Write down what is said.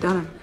Done.